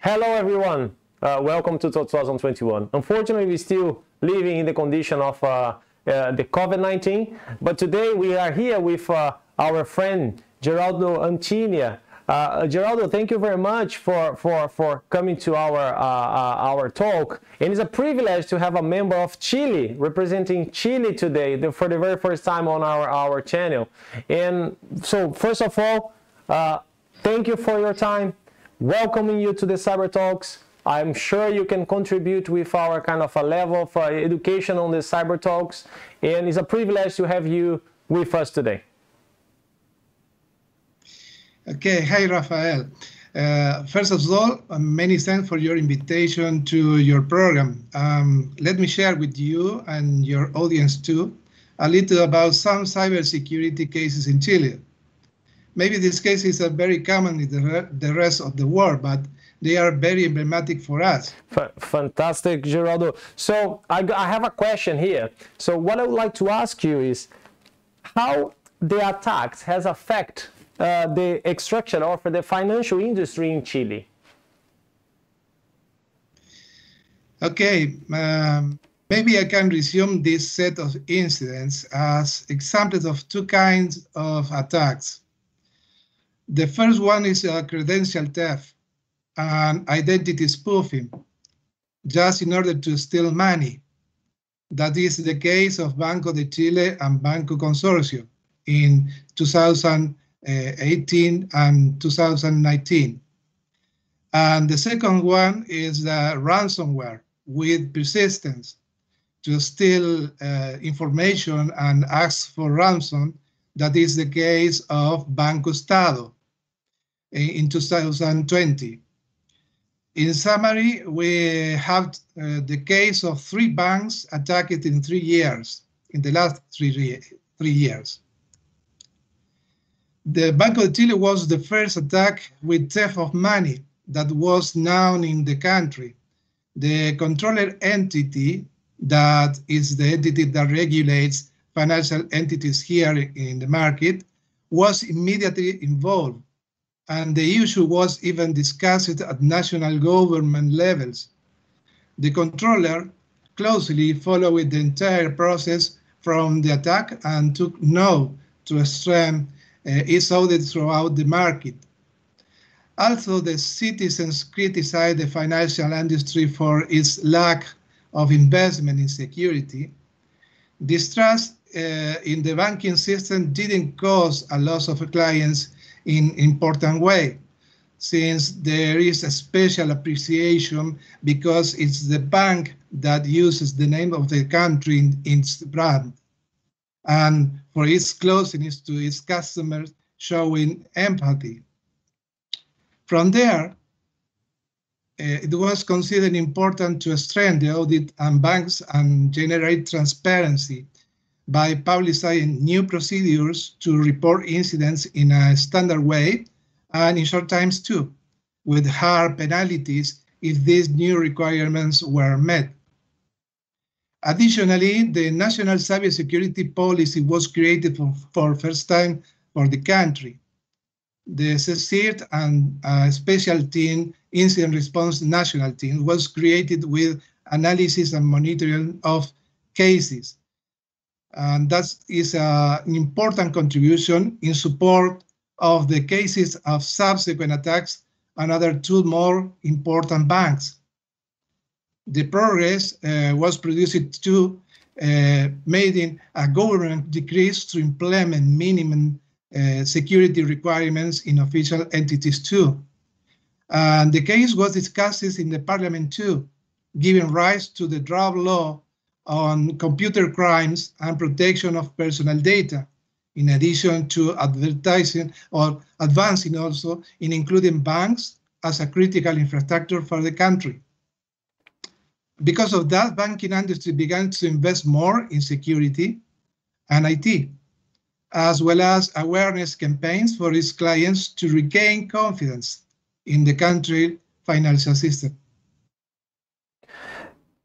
Hello, everyone. Uh, welcome to 2021. Unfortunately, we're still living in the condition of uh, uh, the COVID-19, but today we are here with uh, our friend Geraldo Arancibia. Uh, Geraldo, thank you very much for, for, for coming to our, uh, our talk. And it's a privilege to have a member of Chile representing Chile today the, for the very first time on our, our channel. And so, first of all, thank you for your time welcoming you to the Cyber Talks. I'm sure you can contribute with our kind of a level of uh, education on the Cyber Talks, and it's a privilege to have you with us today. Okay, hi Rafael. Uh, first of all, uh, many thanks for your invitation to your program. Um, let me share with you and your audience too a little about some cybersecurity cases in Chile maybe these cases are very common in the, the rest of the world, but they are very emblematic for us. F fantastic, Geraldo. So I, I have a question here. So what I would like to ask you is how the attacks has affect uh, the extraction or for the financial industry in Chile? Okay, um, maybe I can resume this set of incidents as examples of two kinds of attacks. The first one is a credential theft and identity spoofing, just in order to steal money. That is the case of Banco de Chile and Banco Consorcio in 2018 and 2019. And the second one is the ransomware with persistence to steal uh, information and ask for ransom. That is the case of Banco Estado in 2020. In summary, we have uh, the case of three banks attacked in three years, in the last three, three years. The Banco de Chile was the first attack with theft of money that was known in the country. The controller entity that is the entity that regulates financial entities here in the market was immediately involved and the issue was even discussed at national government levels. The controller closely followed the entire process from the attack and took note to strengthen uh, its audit throughout the market. Also, the citizens criticized the financial industry for its lack of investment in security. Distrust uh, in the banking system didn't cause a loss of clients in important way since there is a special appreciation because it's the bank that uses the name of the country in, in its brand and for its closeness to its customers showing empathy. From there, uh, it was considered important to strengthen the audit and banks and generate transparency by publicizing new procedures to report incidents in a standard way and in short times too, with hard penalties if these new requirements were met. Additionally, the national cybersecurity policy was created for, for first time for the country. The CSIRT and a special team, incident response national team, was created with analysis and monitoring of cases and that is uh, an important contribution in support of the cases of subsequent attacks and other two more important banks. The progress uh, was produced to uh, made in a government decrees to implement minimum uh, security requirements in official entities too. And the case was discussed in the parliament too, giving rise to the draft law on computer crimes and protection of personal data, in addition to advertising or advancing also in including banks as a critical infrastructure for the country. Because of that, banking industry began to invest more in security and IT, as well as awareness campaigns for its clients to regain confidence in the country financial system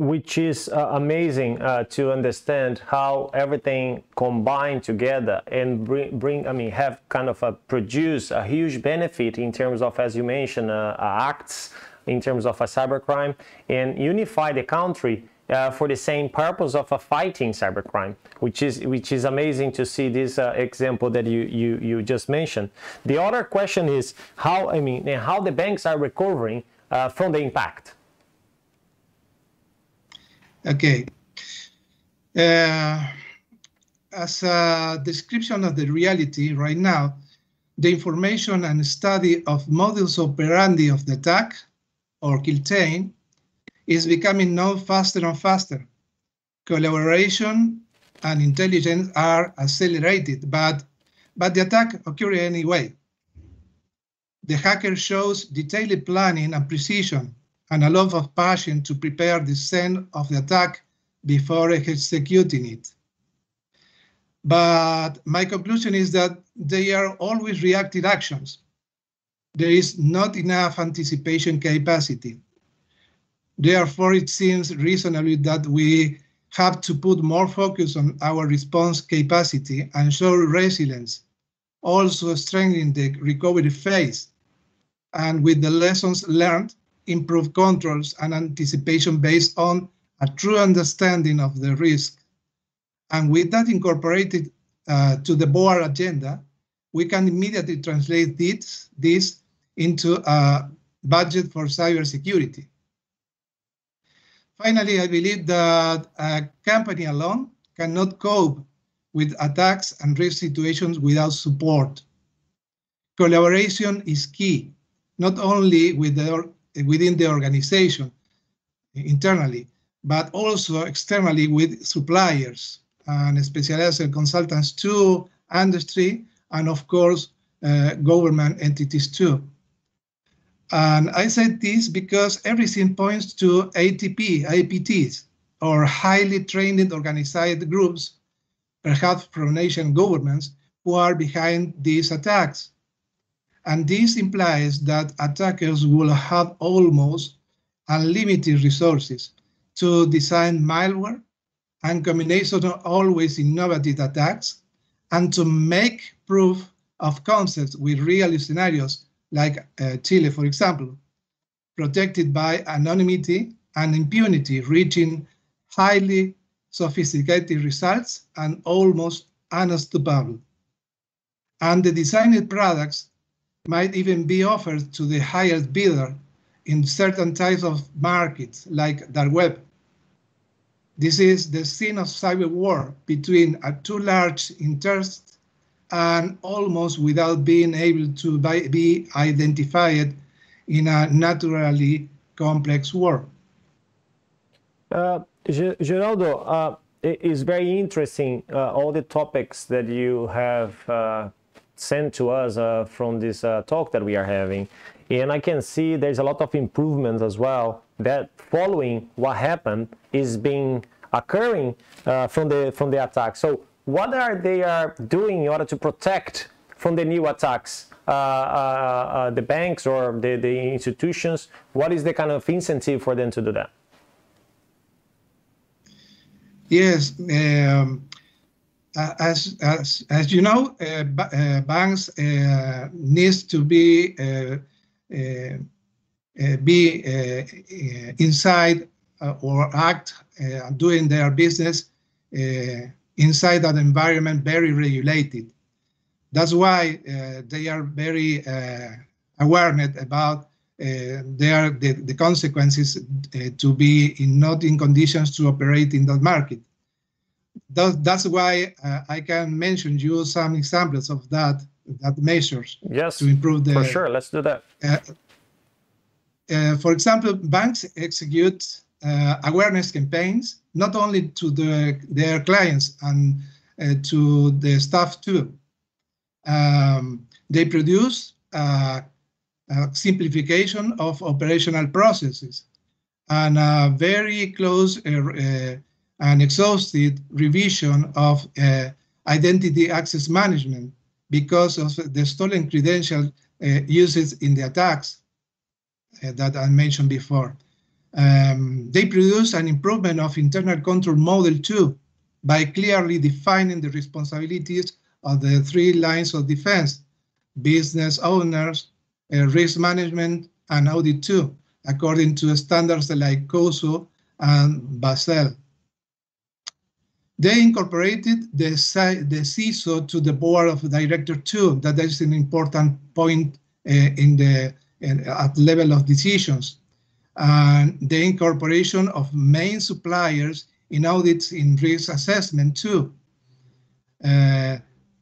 which is uh, amazing uh, to understand how everything combined together and bring, bring, I mean, have kind of a produce a huge benefit in terms of, as you mentioned, uh, acts in terms of a cybercrime and unify the country uh, for the same purpose of a fighting cybercrime, which is which is amazing to see this uh, example that you, you you just mentioned. The other question is how I mean how the banks are recovering uh, from the impact. Okay. Uh, as a description of the reality right now, the information and study of modus operandi of the attack or kill chain is becoming known faster and faster. Collaboration and intelligence are accelerated, but, but the attack occurred anyway. The hacker shows detailed planning and precision and a lot of passion to prepare the scene of the attack before executing it. But my conclusion is that they are always reactive actions. There is not enough anticipation capacity. Therefore, it seems reasonable that we have to put more focus on our response capacity and show resilience, also strengthen the recovery phase, and with the lessons learned, improve controls and anticipation based on a true understanding of the risk and with that incorporated uh, to the board agenda, we can immediately translate this, this into a budget for cybersecurity. Finally, I believe that a company alone cannot cope with attacks and risk situations without support. Collaboration is key, not only with the, within the organization internally, but also externally with suppliers, and specialized consultants to industry and of course uh, government entities too. And I said this because everything points to ATP, APTs, or highly trained organized groups, perhaps from nation governments, who are behind these attacks. And this implies that attackers will have almost unlimited resources to design malware and combination of always innovative attacks, and to make proof of concepts with real scenarios like uh, Chile, for example, protected by anonymity and impunity, reaching highly sophisticated results and almost unstoppable. And the designed products might even be offered to the highest bidder in certain types of markets like dark web this is the scene of cyber war between a two large interests and almost without being able to be identified in a naturally complex war. Uh, Geraldo, uh, it is very interesting uh, all the topics that you have uh, sent to us uh, from this uh, talk that we are having. And I can see there's a lot of improvements as well that following what happened is being occurring uh, from the from the attack. So what are they are doing in order to protect from the new attacks? Uh, uh, uh the banks or the, the institutions, what is the kind of incentive for them to do that? Yes, um, as, as, as you know, uh, uh, banks uh, needs to be be inside uh, or act uh, doing their business uh, inside that environment very regulated. That's why they are very aware about uh, there the, the consequences uh, to be in not in conditions to operate in that market. That, that's why uh, I can mention you some examples of that that measures yes, to improve the. For sure, let's do that. for example, banks execute uh, awareness campaigns, not only to the, their clients and uh, to the staff too. Um, they produce uh, a simplification of operational processes and a very close uh, uh, and exhaustive revision of uh, identity access management because of the stolen credential uses in the attacks that I mentioned before. Um, they produce an improvement of internal control model too by clearly defining the responsibilities of the three lines of defense, business owners, uh, risk management, and audit too, according to standards like COSO and Basel. They incorporated the, the CISO to the board of director too. That is an important point uh, in the in, at level of decisions. And the incorporation of main suppliers in audits in risk assessment too. Uh,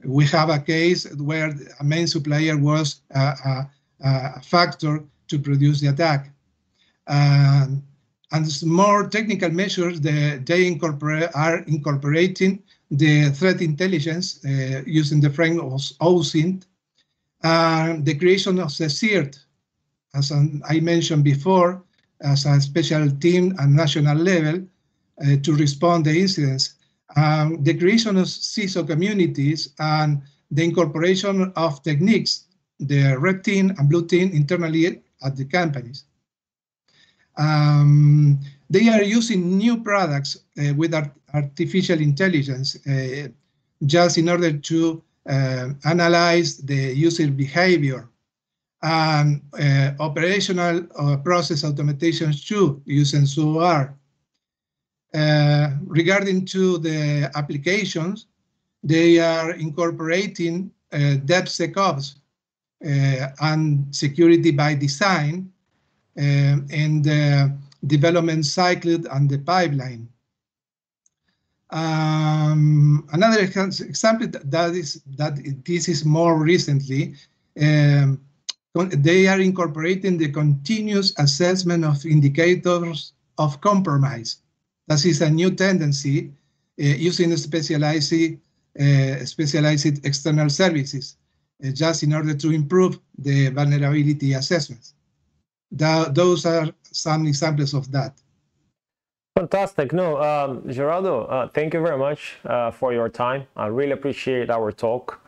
we have a case where a main supplier was a, a, a factor to produce the attack. And more technical measures, the, they incorporate, are incorporating the threat intelligence uh, using the framework of OSINT and the creation of the CERT, as I mentioned before, as a special team at national level uh, to respond to incidents. Um, the creation of CISO communities and the incorporation of techniques, the red team and blue team internally at the companies. Um, they are using new products uh, with art artificial intelligence uh, just in order to uh, analyze the user behavior and uh, operational uh, process automation too using SOAR. Uh, regarding to the applications, they are incorporating DevSecOps and security by design uh, in the development cycle and the pipeline. Um, another example that is that this is more recently, um, they are incorporating the continuous assessment of indicators of compromise. That is a new tendency uh, using specialized, uh, specialized external services, uh, just in order to improve the vulnerability assessments. That, those are some examples of that. Fantastic. No, um, Geraldo, uh, thank you very much uh, for your time. I really appreciate our talk.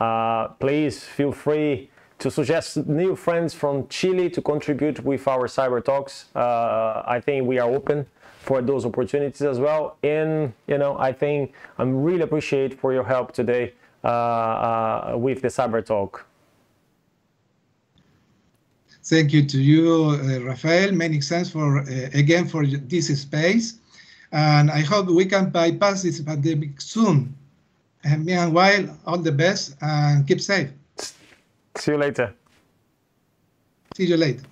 Uh, please feel free to suggest new friends from Chile to contribute with our cyber talks. Uh, I think we are open for those opportunities as well. And, you know, I think I'm really appreciate for your help today uh, uh, with the cyber talk. Thank you to you, uh, Rafael. Many thanks for, uh, again, for this space. And I hope we can bypass this pandemic soon. And meanwhile, all the best and keep safe. See you later. See you later.